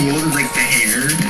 Cool, like the hair.